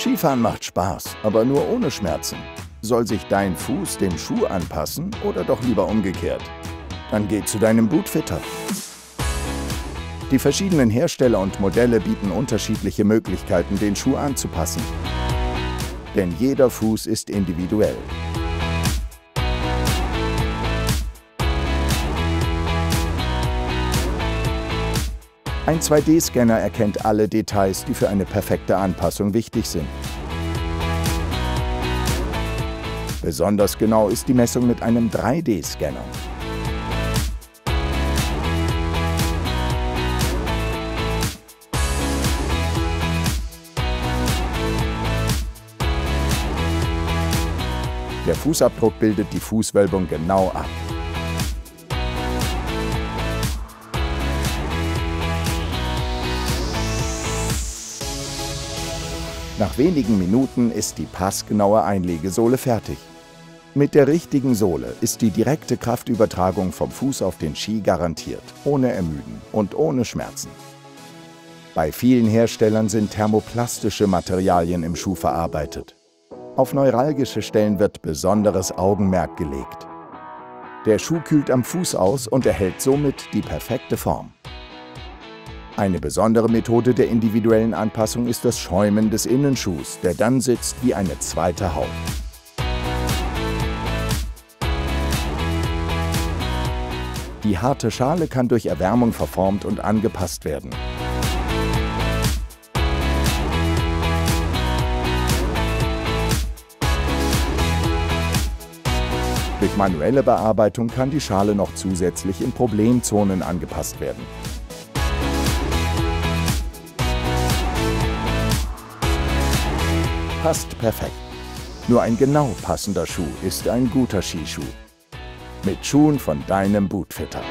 Skifahren macht Spaß, aber nur ohne Schmerzen. Soll sich dein Fuß dem Schuh anpassen oder doch lieber umgekehrt? Dann geh zu deinem Bootfitter. Die verschiedenen Hersteller und Modelle bieten unterschiedliche Möglichkeiten, den Schuh anzupassen. Denn jeder Fuß ist individuell. Ein 2D-Scanner erkennt alle Details, die für eine perfekte Anpassung wichtig sind. Besonders genau ist die Messung mit einem 3D-Scanner. Der Fußabdruck bildet die Fußwölbung genau ab. Nach wenigen Minuten ist die passgenaue Einlegesohle fertig. Mit der richtigen Sohle ist die direkte Kraftübertragung vom Fuß auf den Ski garantiert, ohne Ermüden und ohne Schmerzen. Bei vielen Herstellern sind thermoplastische Materialien im Schuh verarbeitet. Auf neuralgische Stellen wird besonderes Augenmerk gelegt. Der Schuh kühlt am Fuß aus und erhält somit die perfekte Form. Eine besondere Methode der individuellen Anpassung ist das Schäumen des Innenschuhs, der dann sitzt wie eine zweite Haut. Die harte Schale kann durch Erwärmung verformt und angepasst werden. Durch manuelle Bearbeitung kann die Schale noch zusätzlich in Problemzonen angepasst werden. Passt perfekt. Nur ein genau passender Schuh ist ein guter Skischuh. Mit Schuhen von deinem Bootfitter.